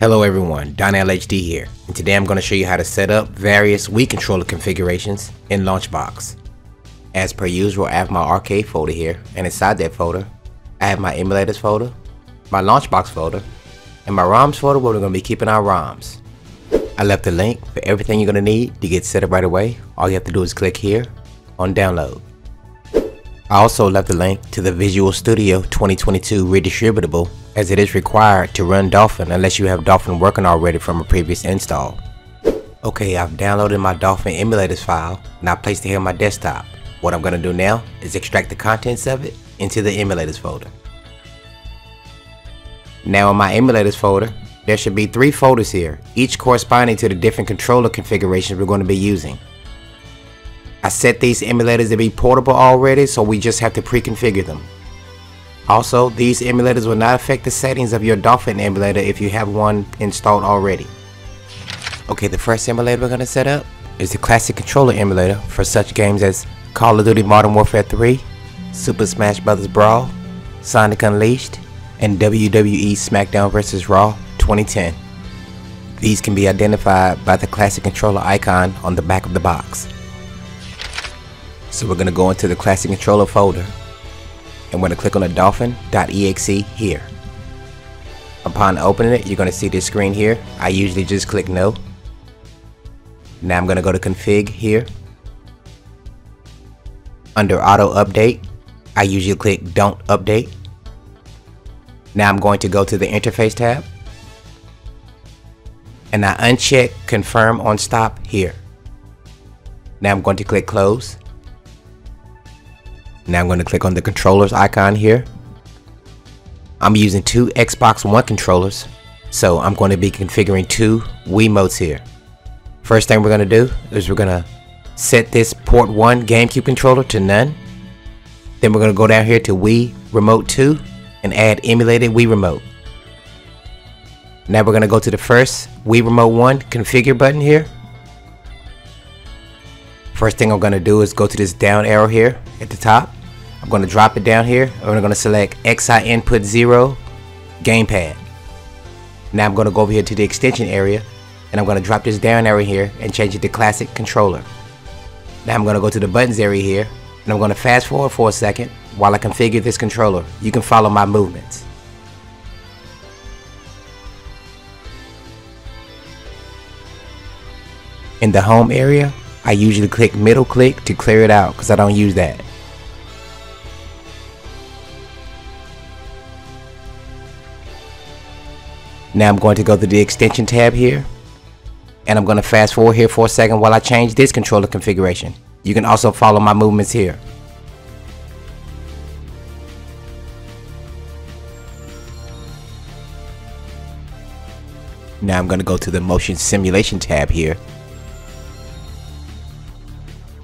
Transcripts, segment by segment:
Hello everyone, Donell HD here, and today I'm going to show you how to set up various Wii controller configurations in Launchbox. As per usual, I have my arcade folder here, and inside that folder, I have my emulators folder, my Launchbox folder, and my ROMs folder where we're going to be keeping our ROMs. I left a link for everything you're going to need to get set up right away. All you have to do is click here on download. I also left a link to the Visual Studio 2022 redistributable as it is required to run Dolphin unless you have Dolphin working already from a previous install. Okay, I've downloaded my Dolphin emulators file and I placed it here on my desktop. What I'm going to do now is extract the contents of it into the emulators folder. Now in my emulators folder, there should be three folders here, each corresponding to the different controller configurations we're going to be using. I set these emulators to be portable already, so we just have to pre-configure them. Also, these emulators will not affect the settings of your Dolphin emulator if you have one installed already. Okay, the first emulator we're going to set up is the classic controller emulator for such games as Call of Duty Modern Warfare 3, Super Smash Bros. Brawl, Sonic Unleashed, and WWE SmackDown vs. Raw 2010. These can be identified by the classic controller icon on the back of the box. So we're going to go into the classic controller folder and we're going to click on the dolphin.exe here. Upon opening it, you're going to see this screen here. I usually just click no. Now I'm going to go to config here. Under auto update, I usually click don't update. Now I'm going to go to the interface tab and I uncheck confirm on stop here. Now I'm going to click close. Now I'm going to click on the controllers icon here. I'm using two Xbox One controllers, so I'm going to be configuring two Wiimotes here. First thing we're going to do is we're going to set this port 1 GameCube controller to none. Then we're going to go down here to Wii Remote 2 and add emulated Wii Remote. Now we're going to go to the first Wii Remote 1 configure button here. First thing I'm going to do is go to this down arrow here at the top. I'm going to drop it down here and I'm going to select XI input 0 gamepad. Now I'm going to go over here to the extension area and I'm going to drop this down arrow here and change it to classic controller. Now I'm going to go to the buttons area here and I'm going to fast forward for a second while I configure this controller. You can follow my movements. In the home area, I usually click middle click to clear it out because I don't use that. Now I'm going to go to the extension tab here and I'm going to fast forward here for a second while I change this controller configuration. You can also follow my movements here. Now I'm going to go to the motion simulation tab here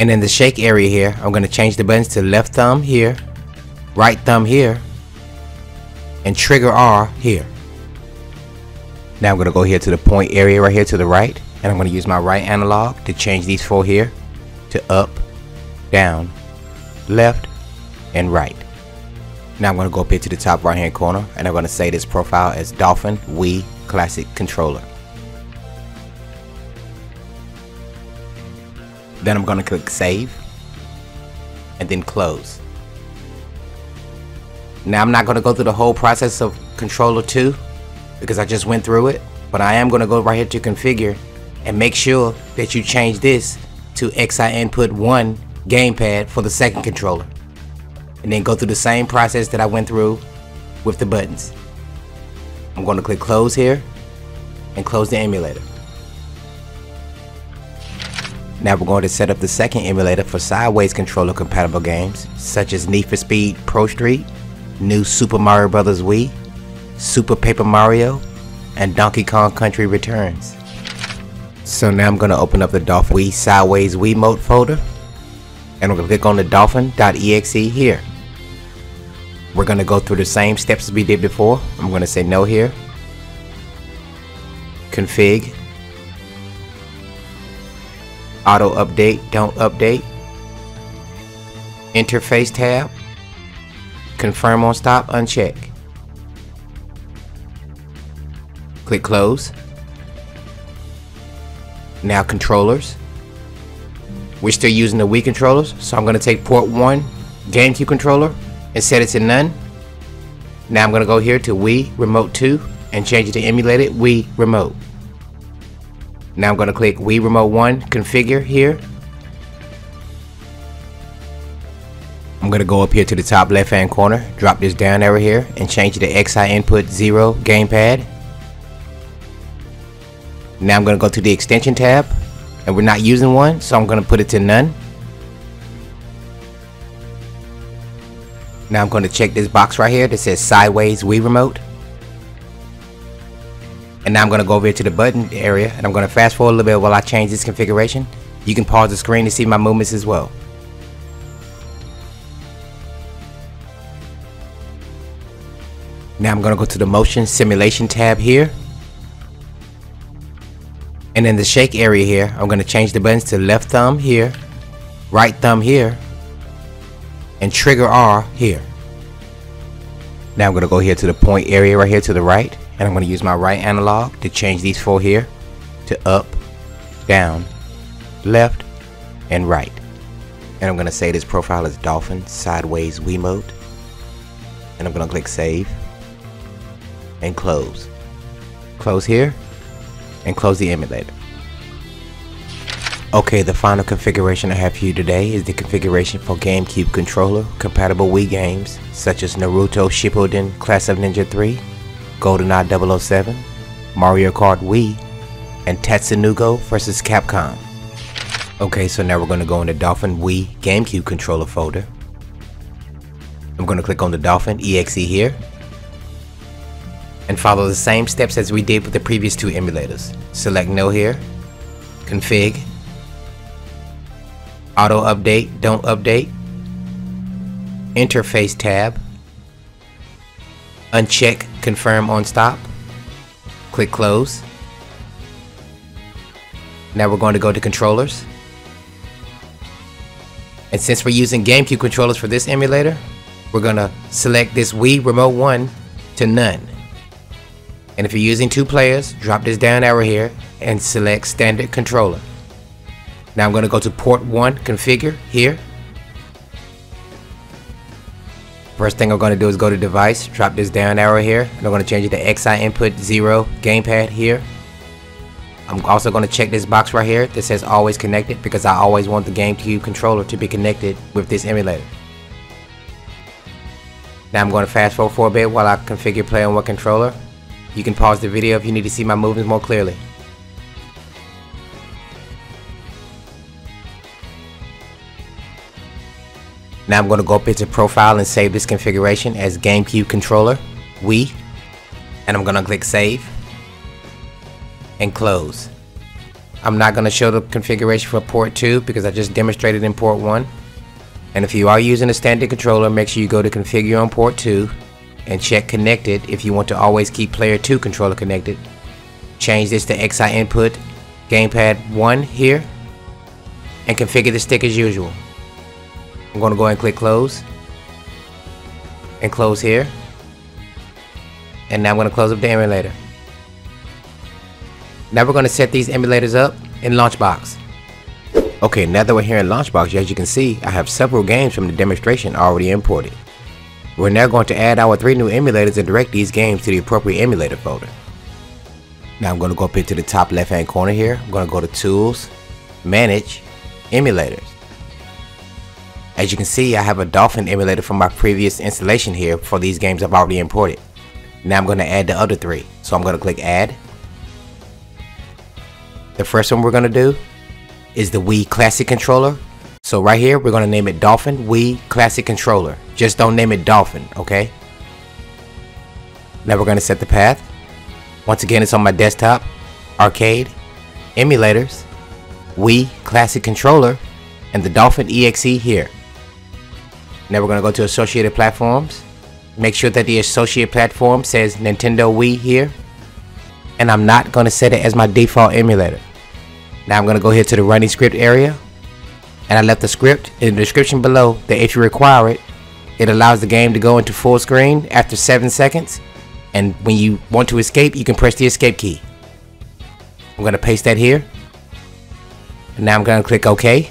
and in the shake area here, I'm going to change the buttons to left thumb here, right thumb here, and trigger R here. Now I'm going to go here to the point area right here to the right, and I'm going to use my right analog to change these four here to up, down, left, and right. Now I'm going to go up here to the top right hand corner, and I'm going to say this profile as Dolphin Wii Classic Controller. Then I'm going to click save and then close. Now I'm not going to go through the whole process of controller 2 because I just went through it, but I am going to go right here to configure and make sure that you change this to XI input 1 gamepad for the second controller. And then go through the same process that I went through with the buttons. I'm going to click close here and close the emulator. Now we're going to set up the second emulator for sideways controller compatible games such as Need for Speed Pro Street, New Super Mario Bros. Wii, Super Paper Mario, and Donkey Kong Country Returns. So now I'm going to open up the Dolphin Wii Sideways Wiimote folder and I'm going to click on the dolphin.exe here. We're going to go through the same steps as we did before. I'm going to say no here. Config auto update don't update interface tab confirm on stop, uncheck. Click close. Now controllers. We're still using the Wii controllers, so I'm going to take port 1 GameCube controller and set it to none. Now I'm going to go here to Wii Remote 2 and change it to emulated Wii Remote. Now I'm going to click Wii Remote 1 Configure here. I'm going to go up here to the top left hand corner, drop this down arrow here and change it to XI Input 0 Gamepad. Now I'm going to go to the extension tab and we're not using one so I'm going to put it to none. Now I'm going to check this box right here that says sideways Wii remote. And now I'm going to go over to the button area and I'm going to fast forward a little bit while I change this configuration. You can pause the screen to see my movements as well. Now I'm going to go to the motion simulation tab here and in the shake area here, I'm going to change the buttons to left thumb here, right thumb here, and trigger R here. Now I'm going to go here to the point area right here to the right, and I'm going to use my right analog to change these four here to up, down, left, and right. And I'm going to say this profile is Dolphin Sideways Wiimote. And I'm going to click Save and Close. Close here and close the emulator. Okay, the final configuration I have for you today is the configuration for GameCube controller compatible Wii games such as Naruto Shippuden Clash of Ninja 3, GoldenEye 007, Mario Kart Wii, and Tatsunoko vs. Capcom. Okay, so now we're going to go in the Dolphin Wii GameCube controller folder. I'm going to click on the Dolphin EXE here and follow the same steps as we did with the previous two emulators. Select no here, config, auto update, don't update, interface tab, uncheck confirm on stop, click close. Now we're going to go to controllers. And since we're using GameCube controllers for this emulator, we're going to select this Wii Remote 1 to none. And if you're using two players, drop this down arrow here and select standard controller. Now I'm going to go to port 1 configure here. First thing I'm going to do is go to device, drop this down arrow here, and I'm going to change it to XI input 0 gamepad here. I'm also going to check this box right here that says always connected because I always want the GameCube controller to be connected with this emulator. Now I'm going to fast forward for a bit while I configure play on what controller. You can pause the video if you need to see my movements more clearly. Now I'm going to go up into profile and save this configuration as GameCube controller, Wii, and I'm going to click save and close. I'm not going to show the configuration for port 2 because I just demonstrated in port 1. And if you are using a standard controller, make sure you go to configure on port 2 and check connected if you want to always keep player 2 controller connected. Change this to XI input gamepad 1 here and configure the stick as usual. I'm going to go and click close and close here and now I'm going to close up the emulator. Now we're going to set these emulators up in Launchbox. Okay, now that we're here in Launchbox, as you can see, I have several games from the demonstration already imported. We're now going to add our three new emulators and direct these games to the appropriate emulator folder. Now I'm going to go up into the top left hand corner here. I'm going to go to Tools, Manage, Emulators. As you can see, I have a Dolphin emulator from my previous installation here for these games I've already imported. Now I'm going to add the other three. So I'm going to click Add. The first one we're going to do is the Wii Classic Controller so right here, we're to name it Dolphin Wii Classic Controller. Just don't name it Dolphin, okay? Now we're to set the path. Once again, it's on my desktop, arcade, emulators, Wii Classic Controller, and the Dolphin EXE here. Now we're to go to associated platforms. Make sure that the associated platform says Nintendo Wii here. And I'm not to set it as my default emulator. Now I'm to go here to the running script area and I left the script in the description below that if you require it, It allows the game to go into full screen after 7 seconds. And when you want to escape, you can press the escape key. I'm going to paste that here. And now I'm going to click OK.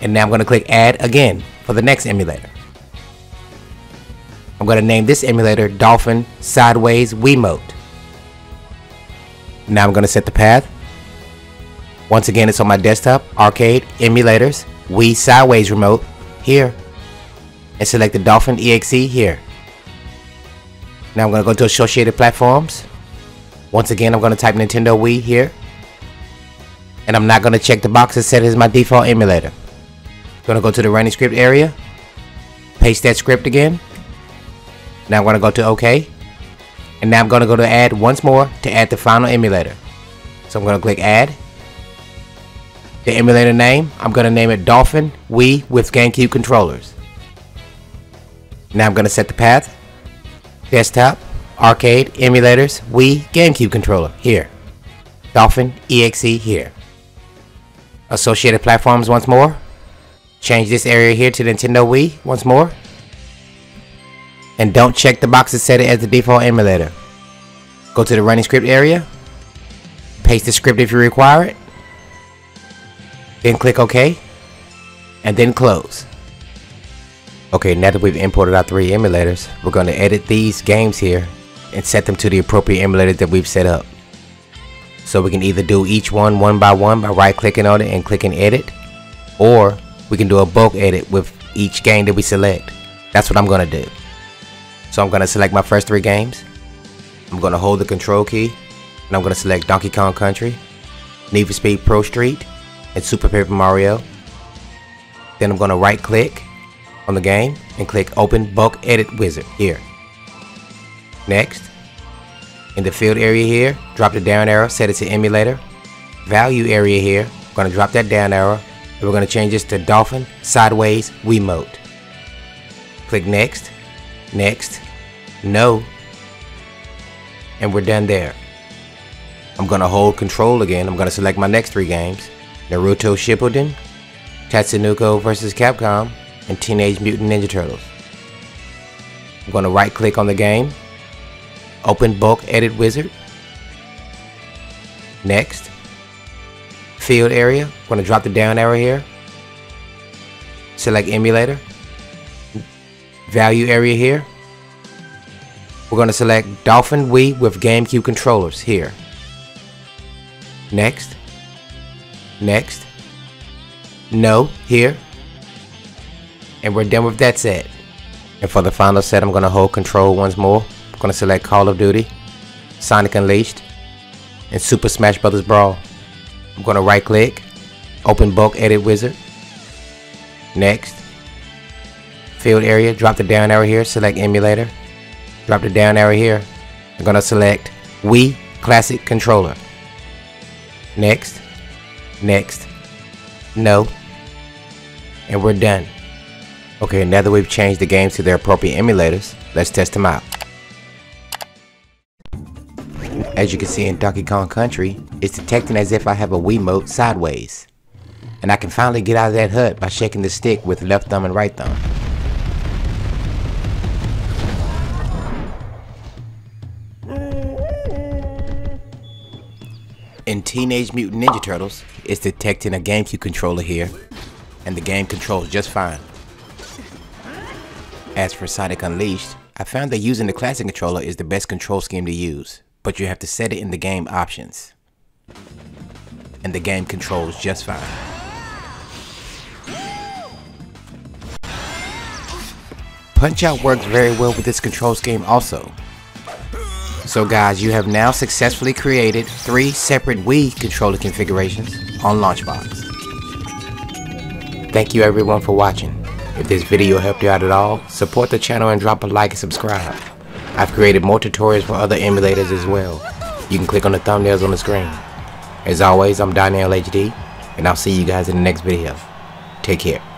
And now I'm going to click Add again for the next emulator. I'm going to name this emulator Dolphin Sideways Wiimote. Now I'm going to set the path. Once again, it's on my desktop, Arcade, Emulators, Wii Sideways Remote, here. And select the Dolphin EXE here. Now I'm going to go to associated platforms. Once again, I'm going to type Nintendo Wii here. And I'm not going to check the box that set as my default emulator. Going to go to the running script area. Paste that script again. Now I'm going to go to OK. And now I'm going to go to add once more to add the final emulator. So I'm going to click add. The emulator name, I'm going to name it Dolphin Wii with GameCube controllers. Now I'm going to set the path. Desktop, arcade, emulators, Wii, GameCube controller, here. Dolphin EXE here. Associated platforms once more. Change this area here to Nintendo Wii once more. And don't check the box to set it as the default emulator. Go to the running script area. Paste the script if you require it. Then click OK. And then close. Okay, now that we've imported our three emulators, we're going to edit these games here and set them to the appropriate emulators that we've set up. So we can either do each one one by one by right clicking on it and clicking edit, or we can do a bulk edit with each game that we select. That's what I'm going to do. So I'm going to select my first three games. I'm going to hold the control key and I'm going to select Donkey Kong Country, Need for Speed Pro Street, and Super Paper Mario. Then I'm going to right click on the game and click Open Bulk Edit Wizard here. Next, in the field area here, drop the down arrow, set it to emulator. Value area here, I'm going to drop that down arrow and we're going to change this to Dolphin Sideways Wiimote. Click Next next, no, and we're done there. I'm gonna hold control again. I'm gonna select my next three games. Naruto Shippuden, Tatsunoko vs. Capcom, and Teenage Mutant Ninja Turtles. I'm gonna right click on the game, open bulk edit wizard, next, field area, I'm gonna drop the down arrow here, select emulator, value area here. We're going to select Dolphin Wii with GameCube controllers here. Next. Next. No here. And we're done with that set. And for the final set, I'm going to hold control once more. I'm going to select Call of Duty, Sonic Unleashed, and Super Smash Bros. Brawl. I'm going to right click, open bulk edit wizard. Next field area, drop the down arrow here, select emulator, drop the down arrow here. I'm gonna select Wii Classic Controller. Next, next, no, and we're done. Okay, now that we've changed the games to their appropriate emulators, let's test them out. As you can see in Donkey Kong Country, it's detecting as if I have a Wiimote sideways. And I can finally get out of that hut by shaking the stick with left thumb and right thumb. In Teenage Mutant Ninja Turtles, it's detecting a GameCube controller here, and the game controls just fine. As for Sonic Unleashed, I found that using the classic controller is the best control scheme to use, but you have to set it in the game options. And the game controls just fine. Punch Out works very well with this control scheme also, so guys, you have now successfully created three separate Wii controller configurations on Launchbox. Thank you everyone for watching. If this video helped you out at all, support the channel and drop a like and subscribe. I've created more tutorials for other emulators as well. You can click on the thumbnails on the screen. As always, I'm Donell HD, and I'll see you guys in the next video. Take care.